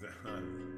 sagen.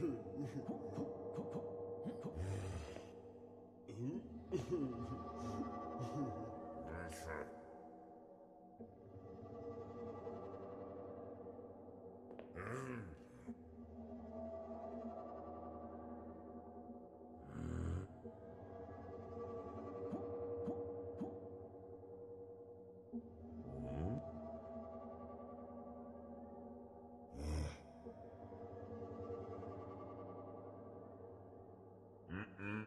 没 Mm-mm.